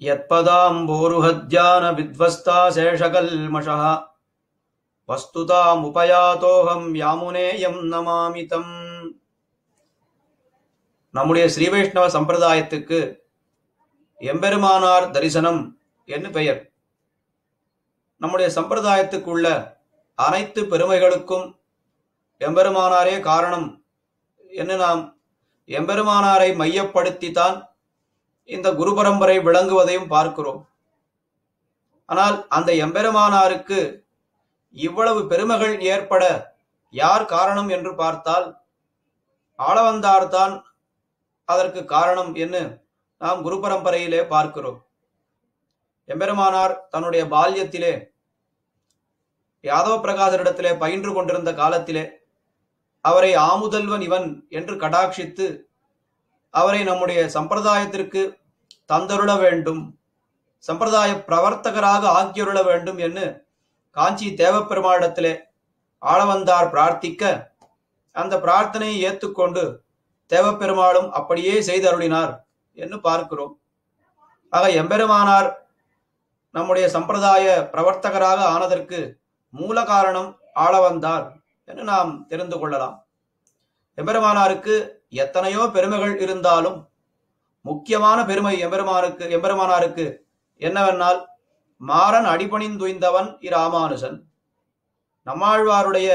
यत्पदाम्बोरुहध्यान विध्वस्ता शेषकल्मषः வஸ்துதாமுபயாதோகம் யாமுனேயம் நமாமிதம் நம்முடைய ஸ்ரீ வைஷ்ணவ சம்பிரதாயத்துக்கு எம்பெருமானார் தரிசனம் என்று பெயர் நம்முடைய சம்பிரதாயத்துக்குள்ள அனைத்து பெருமைகளுக்கும் எம்பெருமானாரே காரணம் என்று நாம் எம்பெருமானாரை மையப்படுத்தித்தான் இந்த குரு பரம்பரை விளங்குவதையும் பார்க்கிறோம். ஆனால் அந்த எம்பெருமானாருக்கு இவ்வளவு பெருமைகள் ஏற்பட யார் காரணம் என்று பார்த்தால் ஆளவந்தார்தான் அதற்கு காரணம் என்று நாம் குரு பரம்பரையிலே பார்க்கிறோம். எம்பெருமானார் தன்னுடைய பால்யத்திலே யாதவ பிரகாசரிடத்திலே பயின்று கொண்டிருந்த காலத்திலே அவரை ஆமுதல்வன் இவன் என்று கடாட்சித்து அவரை நம்முடைய சம்பிரதாயத்திற்கு தந்தருள வேண்டும் சம்பிரதாய பிரவர்த்தகராக ஆக்கியருள வேண்டும் என்று காஞ்சி தேவப்பெருமாளிடத்திலே ஆளவந்தார் பிரார்த்திக்க அந்த பிரார்த்தனையை ஏற்றுக்கொண்டு தேவப்பெருமாளும் அப்படியே செய்து அருளினார் என்று பார்க்கிறோம். ஆக எம்பெருமானார் நம்முடைய சம்பிரதாய பிரவர்த்தகராக ஆனதற்கு மூல காரணம் ஆளவந்தார் என்று நாம் தெரிந்து கொள்ளலாம். எம்பெருமானாருக்கு எத்தனையோ பெருமைகள் இருந்தாலும் முக்கியமான பெருமை எம்பெருமானுக்கு எம்பெருமானாருக்கு என்னவென்னால் மாறன் அடிபணிந்துய்ந்தவன் இராமானுசன் நம்மாழ்வாருடைய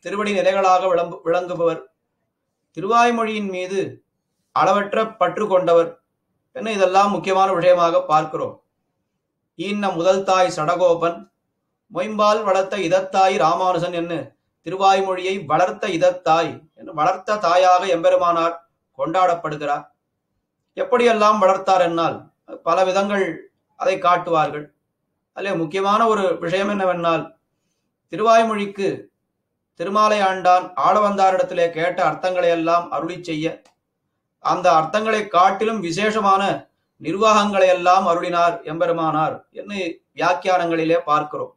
திருவடி நிலைகளாக விளம்பு விளங்குபவர் திருவாய்மொழியின் மீது அளவற்ற பற்று கொண்டவர் என்ன இதெல்லாம் முக்கியமான விஷயமாக பார்க்கிறோம். ஈன்ன முதல் தாய் சடகோபன் மொயம்பால் வளர்த்த இதத்தாய் ராமானுசன் என்று திருவாய்மொழியை வளர்த்த இதத்தாய் என்று வளர்த்த தாயாக எம்பெருமானார் கொண்டாடப்படுகிறார். எப்படியெல்லாம் வளர்த்தார் என்னால்? பல விதங்கள் அதை காட்டுவார்கள். அதில் முக்கியமான ஒரு விஷயம் என்னவென்னால் திருவாய்மொழிக்கு திருமாலை ஆண்டான் ஆளவந்தாரிடத்திலே கேட்ட அர்த்தங்களை எல்லாம் அருளி செய்ய அந்த அர்த்தங்களை காட்டிலும் விசேஷமான நிர்வாகங்களை எல்லாம் அருளினார் எம்பெருமானார் என்று வியாக்கியானங்களிலே பார்க்கிறோம்.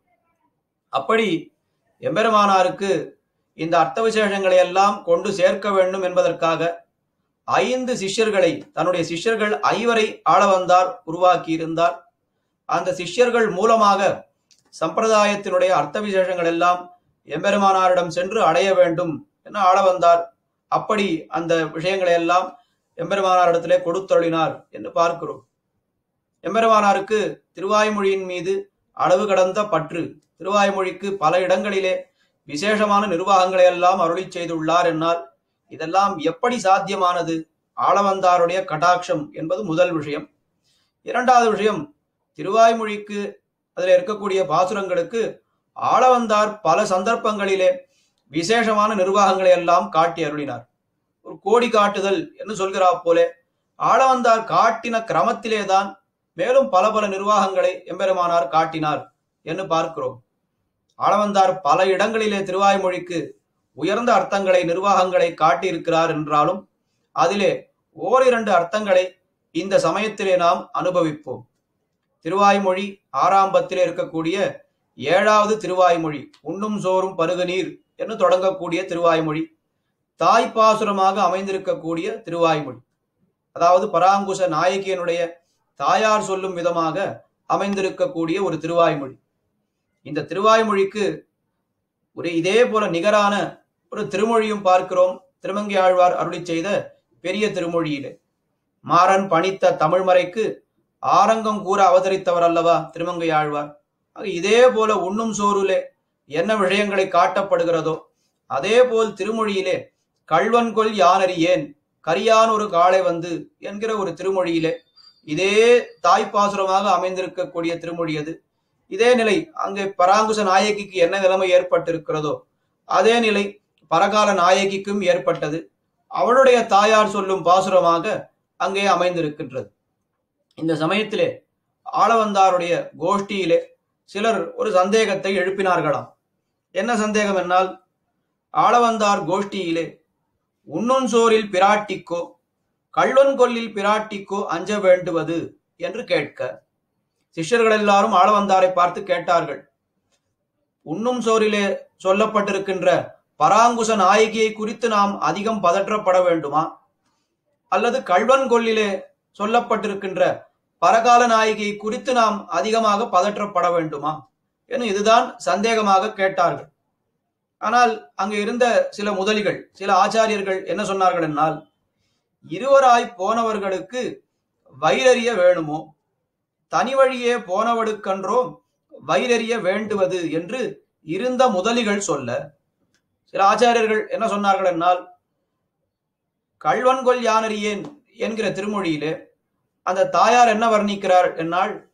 அப்படி எம்பெருமானாருக்கு இந்த அர்த்த விசேஷங்களை எல்லாம் கொண்டு சேர்க்க வேண்டும் என்பதற்காக ஐந்து சிஷ்யர்களை தன்னுடைய சிஷ்யர்கள் ஐவரை ஆளவந்தார் உருவாக்கி இருந்தார் அந்த சிஷ்யர்கள் மூலமாக சம்பிரதாயத்தினுடைய அர்த்த விசேஷங்கள் எல்லாம் எம்பெருமானாரிடம் சென்று அடைய வேண்டும் என ஆள வந்தார் அப்படி அந்த விஷயங்களை எல்லாம் எம்பெருமானாரிடத்திலே கொடுத்தொழினார் என்று பார்க்கிறோம். எம்பெருமானாருக்கு திருவாய்மொழியின் மீது அளவு கடந்த பற்று. திருவாய்மொழிக்கு பல இடங்களிலே விசேஷமான நிர்வாகங்களை எல்லாம் அருளி செய்துள்ளார் என்னால். இதெல்லாம் எப்படி சாத்தியமானது? ஆளவந்தாருடைய கடாட்சம் என்பது முதல் விஷயம். இரண்டாவது விஷயம் திருவாய்மொழிக்கு அதில் இருக்கக்கூடிய பாசுரங்களுக்கு ஆளவந்தார் பல சந்தர்ப்பங்களிலே விசேஷமான நிர்வாகங்களை எல்லாம் காட்டி அருளினார். ஒரு கோடி காட்டுதல் என்று சொல்கிறா போலே ஆளவந்தார் காட்டின கிரமத்திலே தான் மேலும் பல பல நிர்வாகங்களை எம்பெருமானார் காட்டினார் என்று பார்க்கிறோம். ஆளவந்தார் பல இடங்களிலே திருவாய்மொழிக்கு உயர்ந்த அர்த்தங்களை நிர்வாகங்களை காட்டியிருக்கிறார் என்றாலும் அதிலே ஓரிரண்டு அர்த்தங்களை இந்த சமயத்திலே நாம் அனுபவிப்போம். திருவாய்மொழி ஆறாம்பத்திலே இருக்கக்கூடிய ஏழாவது திருவாய்மொழி உண்ணும் சோறும் பருகு நீர் என்று தொடங்கக்கூடிய திருவாய்மொழி தாய்ப்பாசுரமாக அமைந்திருக்கக்கூடிய திருவாய்மொழி. அதாவது பராங்குச நாயகியனுடைய தாயார் சொல்லும் விதமாக அமைந்திருக்கக்கூடிய ஒரு திருவாய்மொழி. இந்த திருவாய்மொழிக்கு ஒரு இதே போல நிகரான ஒரு திருமொழியும் பார்க்கிறோம். திருமங்கி ஆழ்வார் அருளி செய்த பெரிய திருமொழியிலே. மாறன் பணித்த தமிழ்மறைக்கு ஆரங்கம் கூற அவதரித்தவர் அல்லவா திருமங்கை ஆழ்வார்? இதே போல உண்ணும் சோறுலே என்ன விஷயங்களை காட்டப்படுகிறதோ அதே போல் திருமொழியிலே கல்வன் கொல் யானறியேன் கரியான் ஒரு காளை வந்து என்கிற ஒரு திருமொழியிலே இதே தாய்ப்பாசுரமாக அமைந்திருக்கக்கூடிய திருமொழி அது. இதே நிலை அங்கே பராங்குச நாயகிக்கு என்ன நிலைமை ஏற்பட்டிருக்கிறதோ அதே நிலை பரகால நாயகிக்கும் ஏற்பட்டது. அவளுடைய தாயார் சொல்லும் பாசுரமாக அங்கே அமைந்திருக்கின்றது. இந்த சமயத்திலே ஆளவந்தாருடைய கோஷ்டியிலே சிலர் ஒரு சந்தேகத்தை எழுப்பினார்களாம். என்ன சந்தேகம் என்னால்? ஆளவந்தார் கோஷ்டியிலே உண்ணும் சோரில் பிராட்டிக்கோ கள்ளொன் கொல்லில் பிராட்டிக்கோ அஞ்ச வேண்டுவது என்று கேட்க சிஷ்யர்கள் எல்லாரும் ஆளவந்தாரை பார்த்து கேட்டார்கள். உண்ணும் சோரிலே சொல்லப்பட்டிருக்கின்ற பராங்குச நாயகியை குறித்து நாம் அதிகம் பதற்றப்பட வேண்டுமா? அல்லது கள்வன்கொல்லிலே சொல்லப்பட்டிருக்கின்ற பரகால நாயகியை குறித்து நாம் அதிகமாக பதற்றப்பட வேண்டுமா? என இதுதான் சந்தேகமாக கேட்டார்கள். ஆனால் அங்கு இருந்த சில முதலிகள் சில ஆச்சாரியர்கள் என்ன சொன்னார்கள் என்னால் இருவராய் போனவர்களுக்கு வைரறிய வேணுமோ? தனி வழியே போனவடுக்கன்றோ வைரறிய வேண்டுவது என்று இருந்த முதலிகள் சொல்ல சில ஆச்சாரியர்கள் என்ன சொன்னார்கள் என்னால் கள்வன்கொல் யானறியேன்? என்கிற திருமொழியிலே அந்த தாயார் என்ன வர்ணிக்கிறார் என்னால்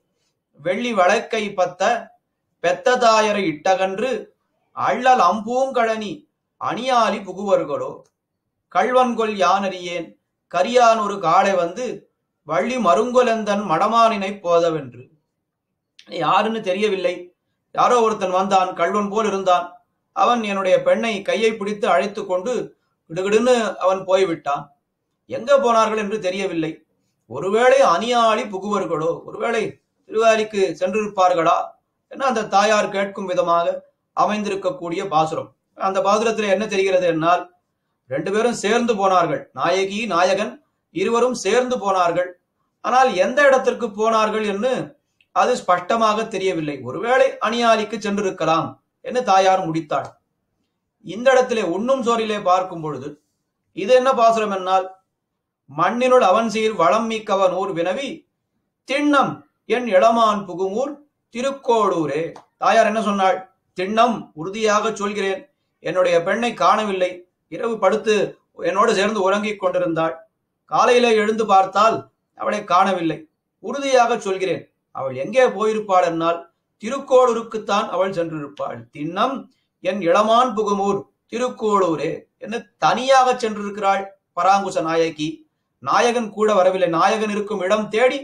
வெள்ளி வழக்கை பத்த பெத்த தாயரை இட்டகன்று அள்ளல் அம்பூங்கழனி அணியாலி புகுவர்களோ கள்வன்கொல் யானறியேன்? கரியான் ஒரு காலை வந்து வள்ளி மருங்கொலந்தன் மடமானினை போதவென்று. யாருன்னு தெரியவில்லை. யாரோ ஒருத்தன் வந்தான் கள்வன் போல் இருந்தான். அவன் என்னுடைய பெண்ணை கையை பிடித்து அழைத்து கொண்டு கிடுகிடுன்னு அவன் போய்விட்டான். எங்க போனார்கள் என்று தெரியவில்லை. ஒருவேளை அணியாளி புகுவர்களோ ஒருவேளை திருவாரிக்கு சென்றிருப்பார்களா என அந்த தாயார் கேட்கும் விதமாக அமைந்திருக்கக்கூடிய பாசுரம். அந்த பாசுரத்தில் என்ன தெரிகிறது என்னால்? ரெண்டு பேரும் சேர்ந்து போனார்கள். நாயகி நாயகன் இருவரும் சேர்ந்து போனார்கள். ஆனால் எந்த இடத்திற்கு போனார்கள் என்று அது ஸ்பஷ்டமாக தெரியவில்லை. ஒருவேளை அணியாளிக்கு சென்றிருக்கலாம் என்று தாயார் முடித்தாள். இந்த இடத்திலே உண்ணும் சோரிலே பார்க்கும் பொழுது இது என்ன பாசுரம் என்னால்? மண்ணினுள் அவன் சீர் வளம் மிக்கவன் ஊர் வினவி திண்ணம் என் இளமான் புகுமூர் திருக்கோளூரே தாயார் என்ன சொன்னாள்? திண்ணம் உறுதியாக சொல்கிறேன். என்னுடைய பெண்ணை காணவில்லை. இரவு படுத்து என்னோடு சேர்ந்து உறங்கிக் கொண்டிருந்தாள். காலையிலே எழுந்து பார்த்தால் அவளை காணவில்லை. உறுதியாக சொல்கிறேன் அவள் எங்கே போயிருப்பாள் என்னால். திருக்கோளூருக்குத்தான் அவள் சென்றிருப்பாள். திண்ணம் என் இளமான் புகுமூர் திருக்கோளூரே என்ன தனியாக சென்றிருக்கிறாள் பராங்குச நாயகி. நாயகன் கூட வரவில்லை. நாயகன் இருக்கும் இடம் தேடி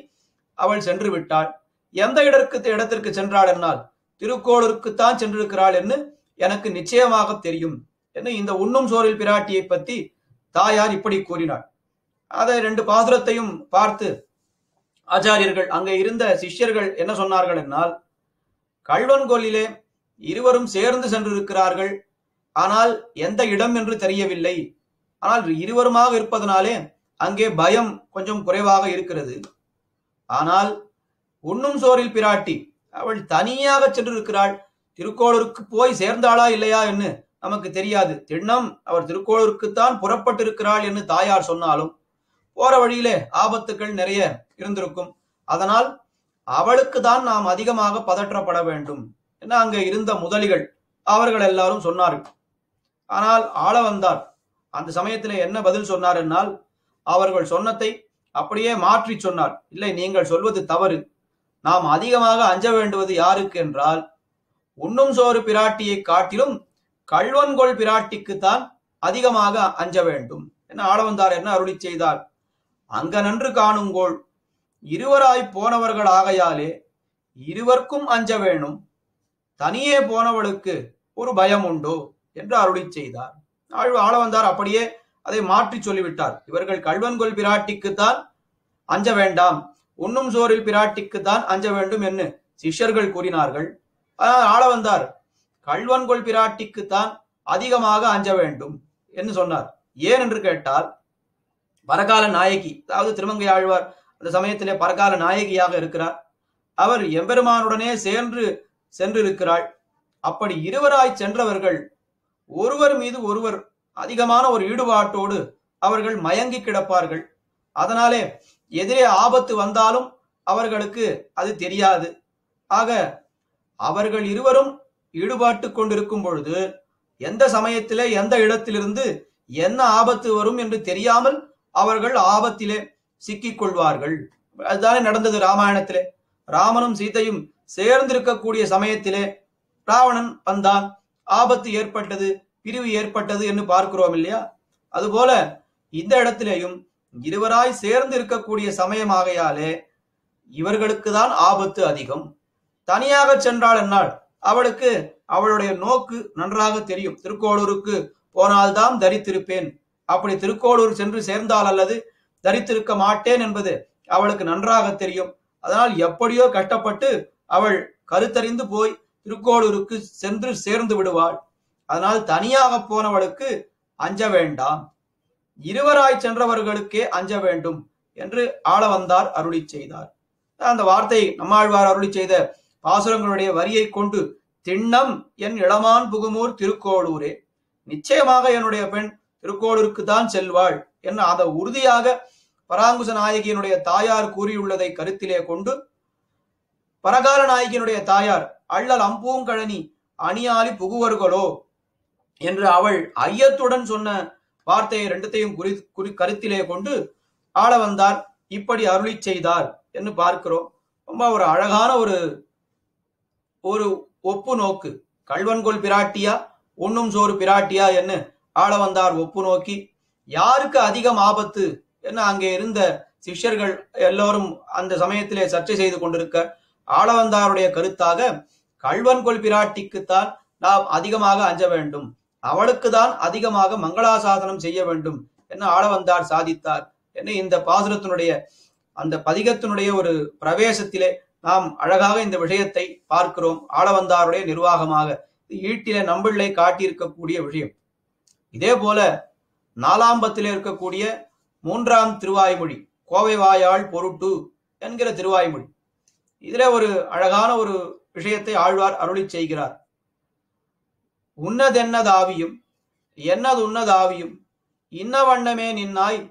அவள் சென்று விட்டாள் எந்த இடத்திற்கு இடத்திற்கு சென்றாள் என்னால்? திருக்கோளூருக்குத்தான் சென்றிருக்கிறாள் என்று எனக்கு நிச்சயமாக தெரியும். என்ன இந்த உண்ணும் சோரில் பிராட்டியை பற்றி தாயார் இப்படி கூறினாள். அதை ரெண்டு பாசுரத்தையும் பார்த்து ஆச்சாரியர்கள் அங்கே இருந்த சிஷ்யர்கள் என்ன சொன்னார்கள் என்னால் கல்வன்கொல்லிலே இருவரும் சேர்ந்து சென்றிருக்கிறார்கள். ஆனால் எந்த இடம் என்று தெரியவில்லை. ஆனால் இருவருமாக இருப்பதனாலே அங்கே பயம் கொஞ்சம் குறைவாக இருக்கிறது. ஆனால் உண்ணும் சோரில் பிராட்டி அவள் தனியாக சென்றிருக்கிறாள். திருக்கோளூருக்கு போய் சேர்ந்தாளா இல்லையா என்று நமக்கு தெரியாது. திண்ணம் அவர் திருக்கோளூருக்குத்தான் புறப்பட்டிருக்கிறாள் என்று தாயார் சொன்னாலும் போற வழியிலே ஆபத்துக்கள் நிறைய இருந்திருக்கும். அதனால் அவளுக்கு தான் நாம் அதிகமாக பதற்றப்பட வேண்டும் என அங்கே இருந்த முதலிகள் அவர்கள் எல்லாரும் சொன்னார்கள். ஆனால் ஆள வந்தார். அந்த சமயத்திலே என்ன பதில் சொன்னார் என்னால் அவர்கள் சொன்னதை அப்படியே மாற்றி சொன்னார். இல்லை நீங்கள் சொல்வது தவறு. நாம் அதிகமாக அஞ்ச வேண்டுவது யாருக்கு என்றால் உண்ணும் சோறு பிராட்டியை காட்டிலும் கள்வன்கொள் பிராட்டிக்குத்தான் அதிகமாக அஞ்ச வேண்டும். என்ன ஆளவந்தார் என்ன அருளி செய்தார்? அங்க நன்று காணுங்கோள். இருவராய் போனவர்கள் ஆகையாலே இருவர்க்கும் அஞ்ச வேணும். தனியே போனவளுக்கு ஒரு பயம் உண்டோ என்று அருளி செய்தார். ஆழ்வு ஆளவந்தார் அப்படியே அதை மாற்றி சொல்லிவிட்டார். இவர்கள் கல்வன்கொள் பிராட்டிக்குத்தான் அஞ்ச வேண்டாம். உண்ணும் சோரில் பிராட்டிக்குத்தான் அஞ்ச வேண்டும் என்று சிஷ்யர்கள் கூறினார்கள். ஆனால் ஆளவந்தார் கல்வன்கொள் பிராட்டிக்குத்தான் அதிகமாக அஞ்ச வேண்டும் என்று சொன்னார். ஏன் என்று கேட்டால் பரகால நாயகி அதாவது திருமங்கை ஆழ்வார் அந்த சமயத்திலே பரகால நாயகியாக இருக்கிறார். அவர் எம்பெருமானுடனே சேர்ந்து சென்றிருக்கிறாள். அப்படி இருவராய் சென்றவர்கள் ஒருவர் மீது ஒருவர் அதிகமான ஒரு ஈடுபாட்டோடு அவர்கள் மயங்கி கிடப்பார்கள். அதனாலே எதிரே ஆபத்து வந்தாலும் அவர்களுக்கு அது தெரியாது. ஆக அவர்கள் இருவரும் ஈடுபாட்டு கொண்டிருக்கும் பொழுது எந்த சமயத்திலே எந்த இடத்திலிருந்து என்ன ஆபத்து வரும் என்று தெரியாமல் அவர்கள் ஆபத்திலே சிக்கிக் கொள்வார்கள். அதுதானே நடந்தது ராமாயணத்திலே. ராமனும் சீதையும் சேர்ந்திருக்கக்கூடிய சமயத்திலே ராவணன் வந்தான். ஆபத்து ஏற்பட்டது பிரிவு ஏற்பட்டது என்று பார்க்கிறோம் இல்லையா? அதுபோல இந்த இடத்திலேயும் இருவராய் சேர்ந்து இருக்கக்கூடிய சமயமாகையாலே இவர்களுக்கு தான் ஆபத்து அதிகம். தனியாக சென்றால் என்னால் அவளுக்கு அவளுடைய நோக்கு நன்றாக தெரியும். திருக்கோளூருக்கு போனால்தான் தரித்திருப்பேன். அப்படி திருக்கோளூர் சென்று சேர்ந்தால் அல்லது தரித்திருக்க மாட்டேன் என்பது அவளுக்கு நன்றாக தெரியும். அதனால் எப்படியோ கஷ்டப்பட்டு அவள் கருத்தறிந்து போய் திருக்கோளூருக்கு சென்று சேர்ந்து விடுவாள். அதனால் தனியாக போனவளுக்கு அஞ்ச வேண்டாம். இருவராய் சென்றவர்களுக்கே அஞ்ச வேண்டும் என்று ஆள வந்தார் அருளி செய்தார். அந்த வார்த்தை நம்மாழ்வார் அருளி செய்த பாசுரங்களுடைய வரியை கொண்டு திண்ணம் என் இளமான் புகுமூர் திருக்கோளூரே. நிச்சயமாக என்னுடைய பெண் திருக்கோளூருக்கு தான் செல்வாள் என அதை உறுதியாக பராங்குச நாயகியினுடைய தாயார் கூறியுள்ளதை கருத்திலே கொண்டு பரகால நாயகியினுடைய தாயார் அள்ளல் அம்பூங்கழனி அணியாளி புகுவர்களோ? என்று அவள் ஐயத்துடன் சொன்ன வார்த்தையை ரெண்டத்தையும் குறி குறி கருத்திலே கொண்டு ஆள வந்தார் இப்படி அருளி செய்தார் என்று பார்க்கிறோம். ரொம்ப ஒரு அழகான ஒரு ஒரு ஒப்பு நோக்கு. கல்வன்கொள் பிராட்டியா? உண்ணும் சோறு பிராட்டியா என்று ஆள வந்தார் ஒப்பு நோக்கி. யாருக்கு அதிகம் ஆபத்து என்ன அங்கே இருந்த சிஷ்யர்கள் எல்லோரும் அந்த சமயத்திலே சர்ச்சை செய்து கொண்டிருக்க ஆளவந்தாருடைய கருத்தாக கல்வன்கொள் பிராட்டிக்குத்தான் நாம் அதிகமாக அஞ்ச வேண்டும். அவளுக்கு தான் அதிகமாக மங்களாசாதனம் செய்ய வேண்டும் என ஆளவந்தார் சாதித்தார் என்ன இந்த பாசுரத்தினுடைய அந்த பதிகத்தினுடைய ஒரு பிரவேசத்திலே நாம் அழகாக இந்த விஷயத்தை பார்க்கிறோம். ஆளவந்தாருடைய நிர்வாகமாக. ஈட்டில நம்பிள்ளை காட்டியிருக்கக்கூடிய விஷயம். இதே போல நாலாம்பத்தில் இருக்கக்கூடிய மூன்றாம் திருவாய்மொழி கோவை வாயாள் பொருட்டு என்கிற திருவாய்மொழி. இதுல ஒரு அழகான ஒரு விஷயத்தை ஆழ்வார் அருளி செய்கிறார். உன்னதென்னதாவியும் என்னது உன்னதாவியும் இன்ன வண்ணமே நின்னாய்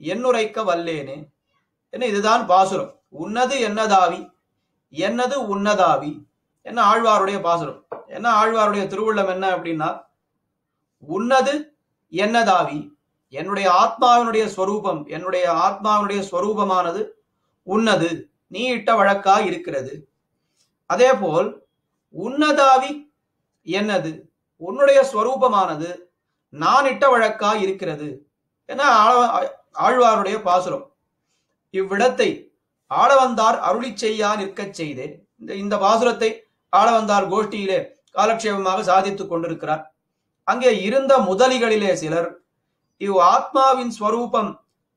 என்னுரைக்க வல்லேனே. என்ன இதுதான் பாசுரம். உன்னது என்னதாவி என்னது உன்னதாவி? என்ன ஆழ்வாருடைய பாசுரம்? என்ன ஆழ்வாருடைய திருவுள்ளம் என்ன அப்படின்னா உன்னது என்னதாவி? என்னுடைய ஆத்மாவினுடைய ஸ்வரூபம் என்னுடைய ஆத்மாவினுடைய ஸ்வரூபமானது உன்னது. நீ இட்ட வழக்கா இருக்கிறது. அதே போல் உன்னதாவி என்னது? உன்னுடைய ஸ்வரூபமானது நான் இட்ட வழக்கா இருக்கிறது. என ஆழ்வாருடைய பாசுரம். இவ்விடத்தை ஆளவந்தார் அருளி செய்யா நிற்கச் செய்தேன். இந்த இந்த பாசுரத்தை ஆளவந்தார் கோஷ்டியிலே காலக்ஷேபமாக சாதித்துக் கொண்டிருக்கிறார். அங்கே இருந்த முதலிகளிலே சிலர் இவ் ஆத்மாவின் ஸ்வரூபம்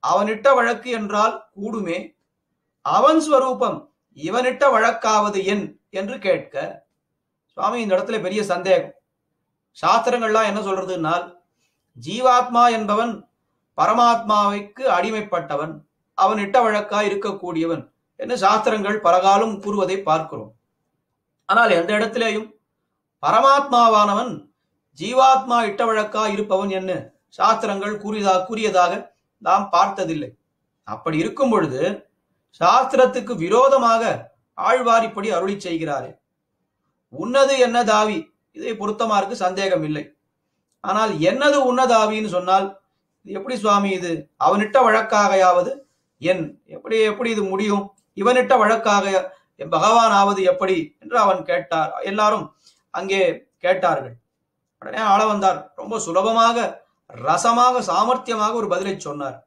அவனிட்ட வழக்கு என்றால் கூடுமே? அவன் ஸ்வரூபம் இவனிட்ட வழக்காவது என்? என்று கேட்க சுவாமி இந்த இடத்துல பெரிய சந்தேகம். சாஸ்திரங்கள்லாம் என்ன சொல்றதுனால் ஜீவாத்மா என்பவன் பரமாத்மாவைக்கு அடிமைப்பட்டவன் அவன் இட்ட வழக்கா இருக்கக்கூடியவன் என்று சாஸ்திரங்கள் பலகாலம் கூறுவதை பார்க்கிறோம். ஆனால் எந்த இடத்திலேயும் பரமாத்மாவானவன் ஜீவாத்மா இட்ட வழக்கா இருப்பவன் என்ன சாஸ்திரங்கள் கூறியதா கூறியதாக நாம் பார்த்ததில்லை. அப்படி இருக்கும் பொழுது சாஸ்திரத்துக்கு விரோதமாக ஆழ்வார் இப்படி அருளி செய்கிறாரே. உன்னது என்ன தாவி? இதை பொருத்தமா இருக்கு சந்தேகம் இல்லை ஆனால் என்னது உன்னதாவின்னு சொன்னால் எப்படி சுவாமி இது? அவனிட்ட வழக்காகையாவது என் எப்படி எப்படி இது முடியும்? இவனிட்ட வழக்காக என் பகவான் ஆவது எப்படி? என்று அவன் கேட்டார். எல்லாரும் அங்கே கேட்டார்கள். உடனே ஆள வந்தார். ரொம்ப சுலபமாக ரசமாக சாமர்த்தியமாக ஒரு பதிலை சொன்னார்.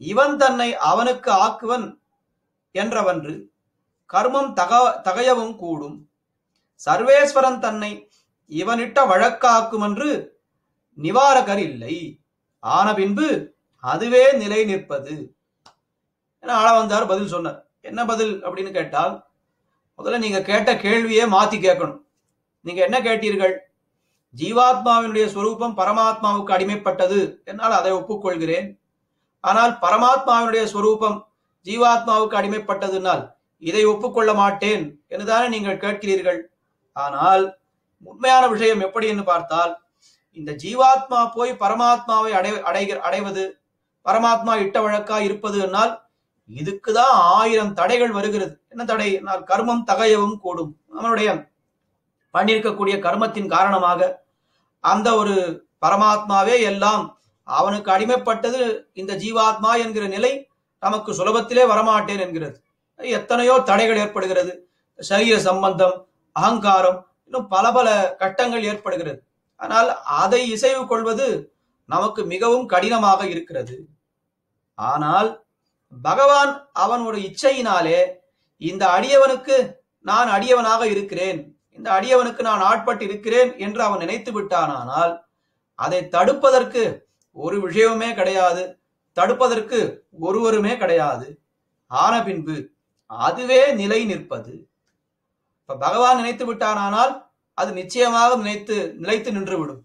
இவன் தன்னை அவனுக்கு ஆக்குவன் என்றவன்று கர்மம் தக தகையவும் கூடும். சர்வேஸ்வரன் தன்னை இவனிட்ட வழக்காக்கும் என்று நிவாரகர் இல்லை. ஆன பின்பு அதுவே நிலை நிற்பது ஏன்னா ஆள வந்தார் பதில் சொன்னார். என்ன பதில் அப்படின்னு கேட்டால் முதல்ல நீங்க கேட்ட கேள்வியே மாத்தி கேட்கணும். நீங்க என்ன கேட்டீர்கள்? ஜீவாத்மாவினுடைய ஸ்வரூபம் பரமாத்மாவுக்கு அடிமைப்பட்டது. என்னால் அதை ஒப்புக்கொள்கிறேன். ஆனால் பரமாத்மாவினுடைய ஸ்வரூபம் ஜீவாத்மாவுக்கு அடிமைப்பட்டதுனால் இதை ஒப்புக்கொள்ள மாட்டேன் என்றுதானே நீங்கள் கேட்கிறீர்கள். ஆனால் உண்மையான விஷயம் எப்படி என்று பார்த்தால் இந்த ஜீவாத்மா போய் பரமாத்மாவை அடை அடைகிற அடைவது பரமாத்மா இட்ட வழக்கா இருப்பது என்னால் இதுக்குதான் ஆயிரம் தடைகள் வருகிறது. என்ன தடை? என்னால் கர்மம் தகையவும் கூடும். நம்மளுடைய பண்ணியிருக்கக்கூடிய கர்மத்தின் காரணமாக அந்த ஒரு பரமாத்மாவே எல்லாம் அவனுக்கு அடிமைப்பட்டது இந்த ஜீவாத்மா என்கிற நிலை நமக்கு சுலபத்திலே வரமாட்டேன் என்கிறது. எத்தனையோ தடைகள் ஏற்படுகிறது. சரீர சம்பந்தம் அகங்காரம் இன்னும் பல பல கட்டங்கள் ஏற்படுகிறது. ஆனால் அதை இசைவு கொள்வது நமக்கு மிகவும் கடினமாக இருக்கிறது. ஆனால் பகவான் அவன் ஒரு இச்சையினாலே இந்த அடியவனுக்கு நான் அடியவனாக இருக்கிறேன் இந்த அடியவனுக்கு நான் ஆட்பட்டு இருக்கிறேன் என்று அவன் நினைத்து விட்டானானால் அதை தடுப்பதற்கு ஒரு விஷயமுமே கிடையாது தடுப்பதற்கு ஒருவருமே கிடையாது. ஆன பின்பு அதுவே நிலை நிற்பது. இப்ப பகவான் நினைத்து விட்டானானால் அது நிச்சயமாக நினைத்து நிலைத்து நின்றுவிடும்.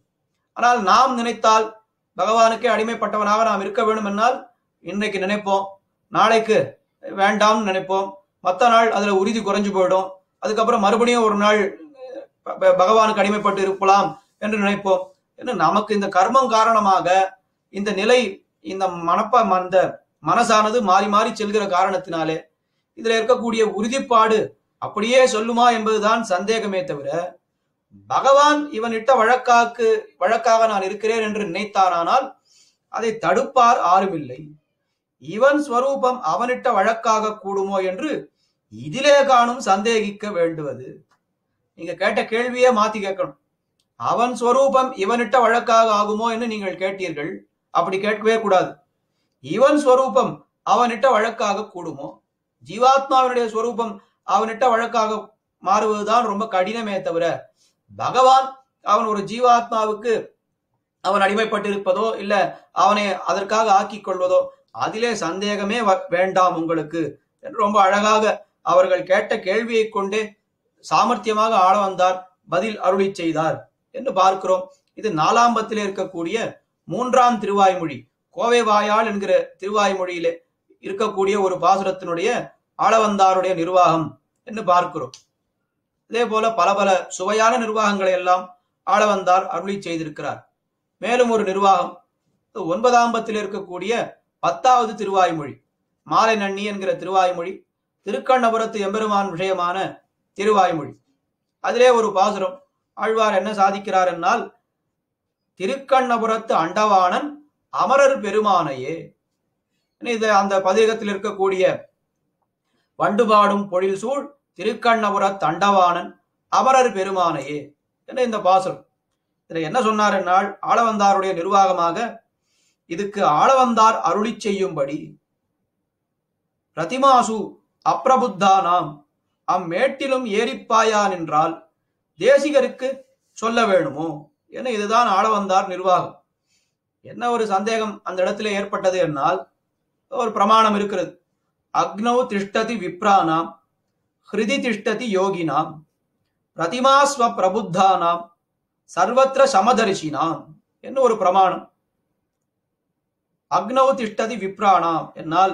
ஆனால் நாம் நினைத்தால் பகவானுக்கே அடிமைப்பட்டவனாக நாம் இருக்க வேண்டும் என்னால் இன்றைக்கு நினைப்போம் நாளைக்கு வேண்டாம்னு நினைப்போம். மற்ற நாள் அதுல உறுதி குறைஞ்சு போயிடும். அதுக்கப்புறம் மறுபடியும் ஒரு நாள் ப- ப- பகவானுக்கு அடிமைப்பட்டு இருக்கலாம் என்று நினைப்போம். ஏன்னா நமக்கு இந்த கர்மம் காரணமாக இந்த நிலை இந்த மனப்ப அந்த மனசானது மாறி மாறி செல்கிற காரணத்தினாலே இதுல இருக்கக்கூடிய உறுதிப்பாடு அப்படியே சொல்லுமா என்பதுதான் சந்தேகமே தவிர பகவான் இவனிட்ட வழக்காக்கு வழக்காக நான் இருக்கிறேன் என்று நினைத்தாரானால் அதை தடுப்பார் ஆறுமில்லை. இவன் ஸ்வரூபம் அவனிட்ட வழக்காக கூடுமோ என்று இதிலே காணும் சந்தேகிக்க வேண்டுவது. நீங்க கேட்ட கேள்வியே மாத்தி கேட்கணும். அவன் ஸ்வரூபம் இவனிட்ட வழக்காக ஆகுமோ என்று நீங்கள் கேட்டீர்கள். அப்படி கேட்கவே கூடாது. இவன் ஸ்வரூபம் அவனிட்ட வழக்காக கூடுமோ? ஜீவாத்மாவினுடைய ஸ்வரூபம் அவனிட்ட வழக்காக மாறுவதுதான் ரொம்ப கடினமே தவிர பகவான் அவன் ஒரு ஜீவாத்மாவுக்கு அவன் அடிமைப்பட்டிருப்பதோ இல்ல அவனை அதற்காக ஆக்கிக் கொள்வதோ அதிலே சந்தேகமே வ- வேண்டாம் உங்களுக்கு என்று ரொம்ப அழகாக அவர்கள் கேட்ட கேள்வியை கொண்டே சாமர்த்தியமாக ஆள வந்தார் பதில் அருளி செய்தார் என்று பார்க்கிறோம். இது நாலாம்பத்திலே இருக்கக்கூடிய மூன்றாம் திருவாய்மொழி. கோவை வாயால் என்கிற திருவாய்மொழியிலே இருக்கக்கூடிய ஒரு பாசுரத்தினுடைய ஆளவந்தாருடைய நிர்வாகம் என்று பார்க்கிறோம். இதே போல பல பல சுவையான நிர்வாகங்களை எல்லாம் ஆளவந்தார் அருளி செய்திருக்கிறார். மேலும் ஒரு நிர்வாகம். ஒன்பதாம்பத்தில் இருக்கக்கூடிய பத்தாவது திருவாய்மொழி. மாலை நன்னி என்கிற திருவாய்மொழி திருக்கண்ணபுரத்து எம்பெருமான் விஷயமான திருவாய்மொழி. அதிலே ஒரு பாசுரம் ஆழ்வார் என்ன சாதிக்கிறார் என்னால் திருக்கண்ணபுரத்து அண்டவாணன் அமரர் பெருமானையே. இது அந்த பதிகத்தில் இருக்கக்கூடிய வண்டுபாடும் பொழில் சூழ் திருக்கண்ணபுர தண்டவாணன் அமரர் பெருமானையே என்ற இந்த பாசுரம். இதுல என்ன சொன்னார் என்னால் ஆளவந்தாருடைய நிர்வாகமாக இதுக்கு ஆளவந்தார் அருளி செய்யும்படி. பிரதிமாசு அப்பிரபுத்தானாம். அம்மேட்டிலும் ஏறிப்பாயான் என்றால் தேசிகருக்கு சொல்ல வேணுமோ? என இதுதான் ஆளவந்தார் நிர்வாகம். என்ன ஒரு சந்தேகம் அந்த இடத்துல ஏற்பட்டது என்னால்? ஒரு பிரமாணம் இருக்கிறது. அக்னௌ திஷ்டதி விப்ரானாம். ஹிருதி திஷ்டதி யோகினாம். பிரதிமாஸ்வ பிரபுத்தானாம். சர்வத்திர சமதரிசினாம். என்று ஒரு பிரமாணம்? அக்னௌ திஷ்டதி விப்ராணாம். என்னால்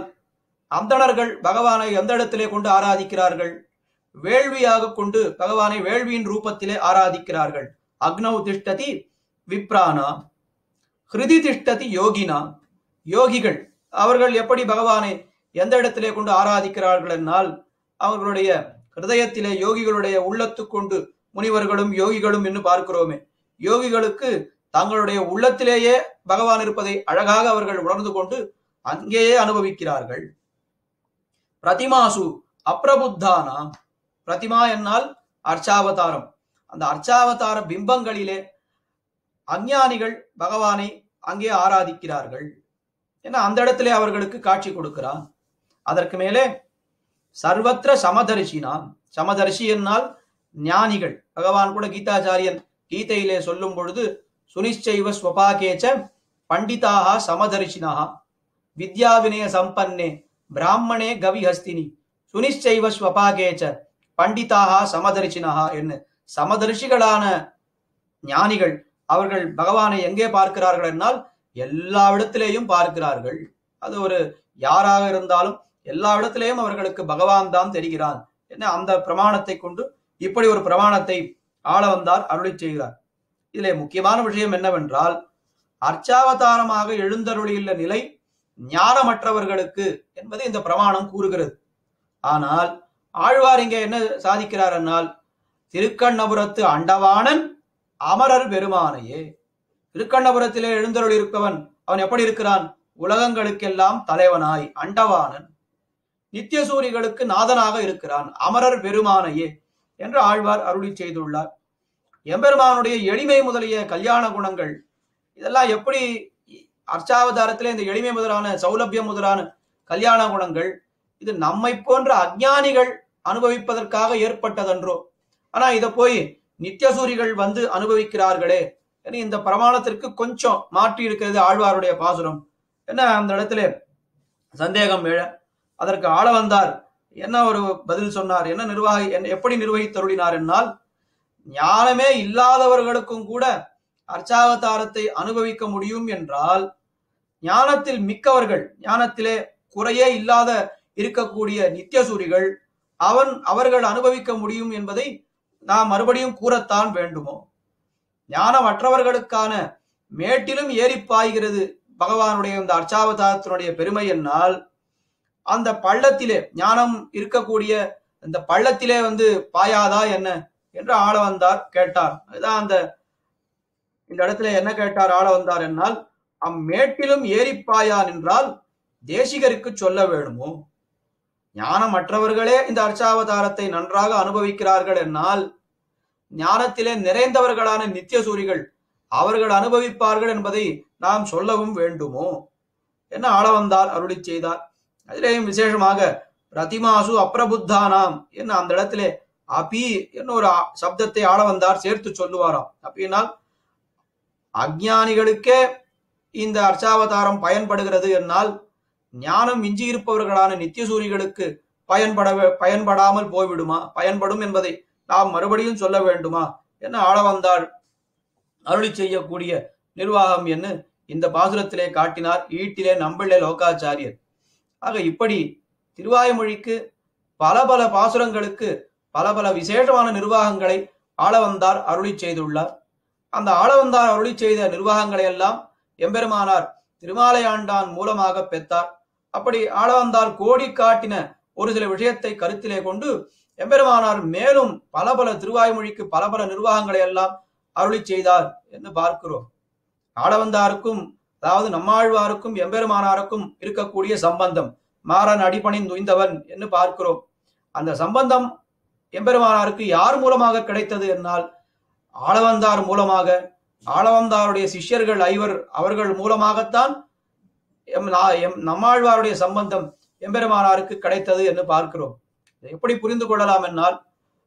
அந்தணர்கள் பகவானை எந்த இடத்திலே கொண்டு ஆராதிக்கிறார்கள்? வேள்வியாக கொண்டு பகவானை வேள்வியின் ரூபத்திலே ஆராதிக்கிறார்கள். அக்னௌ திஷ்டதி விப்ரானா ஹிருதி திஷ்டதி யோகினா யோகிகள் அவர்கள் எப்படி பகவானை எந்த இடத்திலே கொண்டு ஆராதிக்கிறார்கள் என்னால் அவர்களுடைய ஹிருதயத்திலே யோகிகளுடைய உள்ளத்துக்கொண்டு முனிவர்களும் யோகிகளும் என்று பார்க்கிறோமே. யோகிகளுக்கு தங்களுடைய உள்ளத்திலேயே பகவான் இருப்பதை அழகாக அவர்கள் உணர்ந்து கொண்டு அங்கேயே அனுபவிக்கிறார்கள். பிரதிமாசு அப்ரபுத்தானா? பிரதிமா என்னால் அர்ச்சாவதாரம். அந்த அர்ச்சாவதார பிம்பங்களிலே அஞ்ஞானிகள் பகவானை அங்கே ஆராதிக்கிறார்கள். ஏன்னா அந்த இடத்துல அவர்களுக்கு காட்சி கொடுக்கிறான். அதற்கு மேலே சர்வத்திர சமதரிசினான் சமதரிசி என்னால் ஞானிகள். பகவான் கூட கீதாச்சாரியன் கீதையிலே சொல்லும் பொழுது சுனிச்சைவ ஸ்வபாகேச்ச பண்டிதாக சமதரிசினாக வித்யா வினய சம்பன்னே பிராமணே கவிஹஸ்தினி. சுனிச்சைவ ஸ்வபாகேச்ச பண்டிதாக சமதரிசினாக என்ன சமதரிசிகளான ஞானிகள் அவர்கள் பகவானை எங்கே பார்க்கிறார்கள் என்றால் எல்லா இடத்திலேயும் பார்க்கிறார்கள். அது ஒரு யாராக இருந்தாலும் எல்லா இடத்திலேயும் அவர்களுக்கு பகவான் தான் தெரிகிறான். என்ன அந்த பிரமாணத்தை கொண்டு இப்படி ஒரு பிரமாணத்தை ஆள வந்தார் அருளி செய்கிறார். இதிலே முக்கியமான விஷயம் என்னவென்றால் அர்ச்சாவதாரமாக எழுந்தருளியுள்ள நிலை ஞானமற்றவர்களுக்கு என்பது இந்த பிரமாணம் கூறுகிறது. ஆனால் ஆழ்வார் இங்கே என்ன சாதிக்கிறார் என்னால் திருக்கண்ணபுரத்து அண்டவாணன் அமரர் பெருமானையே. திருக்கண்ணபுரத்திலே எழுந்தருள் இருப்பவன் அவன் எப்படி இருக்கிறான்? உலகங்களுக்கெல்லாம் தலைவனாய் அண்டவானன் நித்தியசூரிகளுக்கு நாதனாக இருக்கிறான் அமரர் பெருமானையே என்று ஆழ்வார் அருளி செய்துள்ளார். எம்பெருமானுடைய எளிமை முதலிய கல்யாண குணங்கள். இதெல்லாம் எப்படி அர்ச்சாவதாரத்திலே இந்த எளிமை முதலான சௌலபியம் முதலான கல்யாண குணங்கள் இது நம்மை போன்ற அஜானிகள் அனுபவிப்பதற்காக ஏற்பட்டதன்றோ. ஆனா இதை போய் நித்தியசூரிகள் வந்து அனுபவிக்கிறார்களே என இந்த பிரமாணத்திற்கு கொஞ்சம் மாற்றி இருக்கிறது ஆழ்வாருடைய பாசுரம். என்ன அந்த இடத்துல சந்தேகம் எழ அதற்கு ஆள வந்தார். என்ன ஒரு பதில் சொன்னார்? என்ன நிர்வாகி என்ன எப்படி நிர்வகித்தருளினார்? என்னால் ஞானமே இல்லாதவர்களுக்கும் கூட அர்ச்சாவதாரத்தை அனுபவிக்க முடியும் என்றால் ஞானத்தில் மிக்கவர்கள் ஞானத்திலே குறையே இல்லாத இருக்கக்கூடிய நித்தியசூரிகள் அவன் அவர்கள் அனுபவிக்க முடியும் என்பதை நாம் மறுபடியும் கூறத்தான் வேண்டுமோ? ஞானமற்றவர்களுக்கான மேட்டிலும் ஏறி பாய்கிறது பகவானுடைய இந்த அர்ச்சாவதாரத்தினுடைய பெருமை என்னால். அந்த பள்ளத்திலே ஞானம் இருக்கக்கூடிய இந்த பள்ளத்திலே வந்து பாயாதா என்ன? என்று ஆள வந்தார் கேட்டார். அதுதான் அந்த இந்த இடத்துல என்ன கேட்டார் ஆள வந்தார் என்னால் அம்மேட்டிலும் ஏறிப்பாயா என்றால் தேசிகருக்கு சொல்ல வேணுமோ? ஞானமற்றவர்களே இந்த அர்ச்சாவதாரத்தை நன்றாக அனுபவிக்கிறார்கள் என்னால் ஞானத்திலே நிறைந்தவர்களான நித்திய சூரிகள் அவர்கள் அனுபவிப்பார்கள் என்பதை நாம் சொல்லவும் வேண்டுமோ? என்ன ஆள வந்தார் அருளி செய்தார். அதிலேயும் விசேஷமாக பிரதிமாசு அப்பிரபுத்தானாம் என்ன அந்த இடத்திலே அபி என்ன ஒரு சப்தத்தை ஆள வந்தார் சேர்த்து சொல்லுவாராம். அப்படின்னால் அஜானிகளுக்கே இந்த அர்ச்சாவதாரம் பயன்படுகிறது என்னால் ஞானம் மிஞ்சி இருப்பவர்களான நித்தியசூரிகளுக்கு பயன்பட பயன்படாமல் போய்விடுமா? பயன்படும் என்பதை நாம் மறுபடியும் சொல்ல வேண்டுமா? என்ன ஆள வந்தாள் அருளி செய்யக்கூடிய நிர்வாகம் என்று இந்த பாசுரத்திலே காட்டினார். ஈட்டிலே நம்பிள்ளே லோகாச்சாரியர். ஆக இப்படி திருவாய்மொழிக்கு பல பல பாசுரங்களுக்கு பல பல விசேஷமான நிர்வாகங்களை ஆளவந்தார் அருளி செய்துள்ளார். அந்த ஆளவந்தார் அருளி செய்த நிர்வாகங்களை எல்லாம் எம்பெருமானார் திருமாலையாண்டான் மூலமாக பெற்றார். அப்படி ஆளவந்தார் கோடி காட்டின ஒரு சில விஷயத்தை கருத்திலே கொண்டு எம்பெருமானார் மேலும் பல பல திருவாய்மொழிக்கு பல பல நிர்வாகங்களை எல்லாம் அருளி செய்தார் என்று பார்க்கிறோம். ஆளவந்தாருக்கும் அதாவது நம்மாழ்வாருக்கும் எம்பெருமானாருக்கும் இருக்கக்கூடிய சம்பந்தம். மாறன் அடிபணிந்து உய்ந்தவன் என்று பார்க்கிறோம். அந்த சம்பந்தம் எம்பெருமானாருக்கு யார் மூலமாக கிடைத்தது என்னால்? ஆளவந்தார் மூலமாக. ஆளவந்தாருடைய சிஷ்யர்கள் ஐவர் அவர்கள் மூலமாகத்தான் எம் நா- எம் நம்மாழ்வாருடைய சம்பந்தம் எம்பெருமானாருக்கு கிடைத்தது என்று பார்க்கிறோம். எப்படி புரிந்து கொள்ளலாம் என்னால்?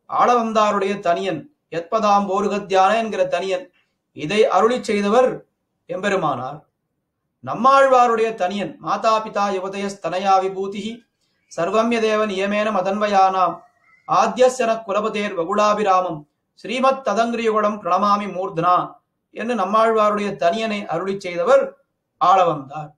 ஆளவந்தாருடைய தனியன் எத்பதாம் போருகத்தியான என்கிற தனியன் இதை அருளி செய்தவர் எம்பெருமானார். நம்மாழ்வாருடைய தனியன் மாதா பிதா யுவதய ஸ்தனயா விபூதிஹி சர்வம்ய தேவன் நியமேன மதன்வயானாம் ஆத்தியசன குலபதேர் வகுலாபிராமம். ஸ்ரீமத் ததங்கிரியகுடம் பிரணமாமி மூர்தனா என்று நம்மாழ்வாருடைய தனியனை அருளி செய்தவர் ஆளவந்தார்.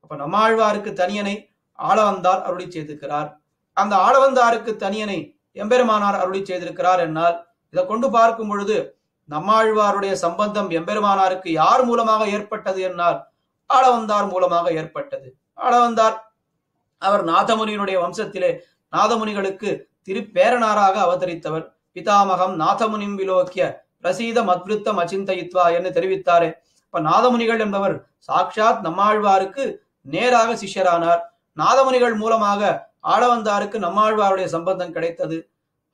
அப்ப நம்மாழ்வாருக்கு தனியனை ஆளவந்தார் அருளி செய்திருக்கிறார். அந்த ஆளவந்தாருக்கு தனியனை எம்பெருமானார் அருளி செய்திருக்கிறார் என்னால். இதை கொண்டு பார்க்கும் பொழுது நம்மாழ்வாருடைய சம்பந்தம் எம்பெருமானாருக்கு யார் மூலமாக ஏற்பட்டது என்னால்? ஆளவந்தார் மூலமாக ஏற்பட்டது. ஆளவந்தார் அவர் நாதமுனியினுடைய வம்சத்திலே நாதமுனிகளுக்கு திருப்பேரனாராக அவதரித்தவர். பிதாமகம் நாதமுனிம் விலோக்கிய பிரசீத மத்விருத்தம் அச்சிந்தயித்வா என்று தெரிவித்தாரே. இப்ப நாதமுனிகள் என்பவர் சாக்ஷாத் நம்மாழ்வாருக்கு நேராக சிஷ்யரானார். நாதமுனிகள் மூலமாக ஆளவந்தாருக்கு நம்மாழ்வாருடைய சம்பந்தம் கிடைத்தது.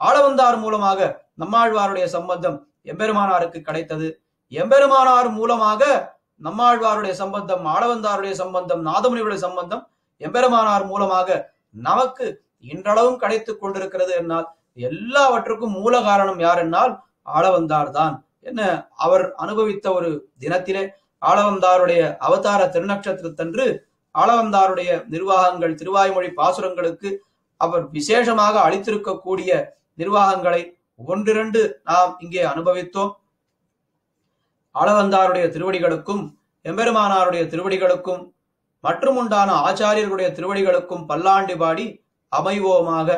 ஆளவந்தார் மூலமாக நம்மாழ்வாருடைய சம்பந்தம் எம்பெருமானாருக்கு கிடைத்தது. எம்பெருமானார் மூலமாக நம்மாழ்வாருடைய சம்பந்தம் ஆளவந்தாருடைய சம்பந்தம் நாதமுனிகளுடைய சம்பந்தம் எம்பெருமானார் மூலமாக நமக்கு இன்றளவும் கிடைத்துக் கொண்டிருக்கிறது என்னால் எல்லாவற்றுக்கும் மூல காரணம் யார் என்னால் ஆளவந்தார் தான் என்ன அவர் அனுபவித்த ஒரு தினத்திலே ஆளவந்தாருடைய அவதார திருநட்சத்திரத்தன்று ஆளவந்தாருடைய நிர்வாகங்கள் திருவாய்மொழி பாசுரங்களுக்கு அவர் விசேஷமாக அளித்திருக்கக்கூடிய நிர்வாகங்களை ஒன்றிரண்டு நாம் இங்கே அனுபவித்தோம். ஆளவந்தாருடைய திருவடிகளுக்கும் எம்பெருமானாருடைய திருவடிகளுக்கும் மற்றும் உண்டான ஆச்சாரியர்களுடைய திருவடிகளுக்கும் பல்லாண்டு பாடி அமைவோமாக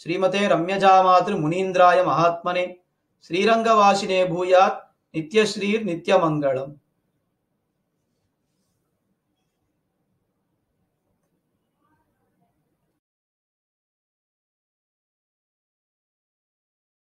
ஸ்ரீமதே ரம்யஜாமாத்ரு முனீந்திராய மகாத்மனே ஸ்ரீரங்கவாசினே பூயாத் நித்யஸ்ரீர் நித்யமங்கலம்.